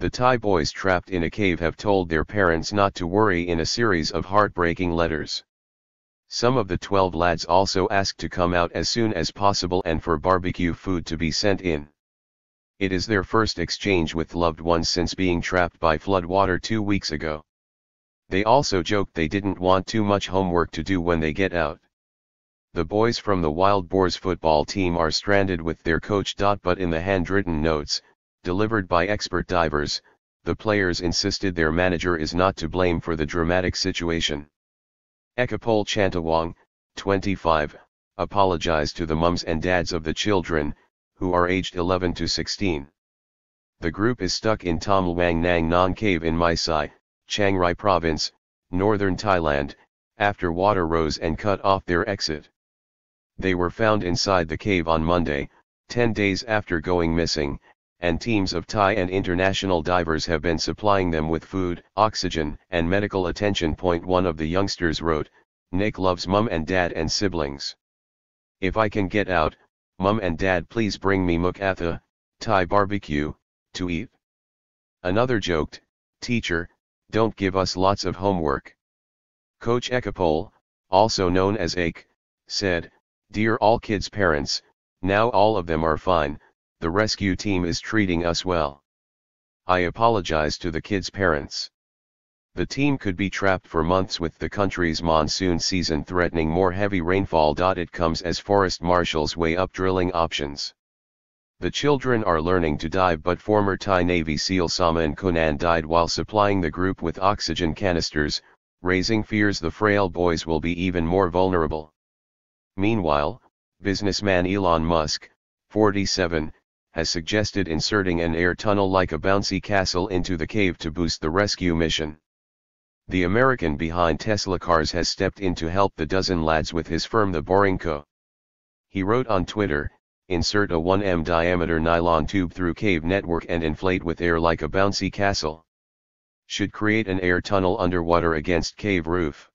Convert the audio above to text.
The Thai boys trapped in a cave have told their parents not to worry in a series of heartbreaking letters. Some of the 12 lads also asked to come out as soon as possible and for barbecue food to be sent in. It is their first exchange with loved ones since being trapped by floodwater two weeks ago. They also joked they didn't want too much homework to do when they get out. The boys from the Wild Boars football team are stranded with their coach. But in the handwritten notes, delivered by expert divers, the players insisted their manager is not to blame for the dramatic situation. Ekkapol Chantawong, 25, apologized to the mums and dads of the children, who are aged 11 to 16. The group is stuck in Tham Luang Nang Non Cave in Mae Sai, Chiang Rai Province, northern Thailand, after water rose and cut off their exit. They were found inside the cave on Monday, 10 days after going missing, and teams of Thai and international divers have been supplying them with food, oxygen, and medical attention. Point one of the youngsters wrote, Nick loves mum and dad and siblings. If I can get out, mum and dad please bring me mookatha, Thai barbecue, to eat. Another joked, teacher, don't give us lots of homework. Coach Ekkapol, also known as Ake, said, Dear all kids' parents, now all of them are fine, the rescue team is treating us well. I apologize to the kids' parents. The team could be trapped for months with the country's monsoon season threatening more heavy rainfall. It comes as forest marshals weigh up drilling options. The children are learning to dive but former Thai Navy SEAL Saman Kunan died while supplying the group with oxygen canisters, raising fears the frail boys will be even more vulnerable. Meanwhile, businessman Elon Musk, 47, has suggested inserting an air tunnel like a bouncy castle into the cave to boost the rescue mission. The American behind Tesla cars has stepped in to help the dozen lads with his firm The Boring Co. He wrote on Twitter, insert a 1m diameter nylon tube through cave network and inflate with air like a bouncy castle. Should create an air tunnel underwater against cave roof.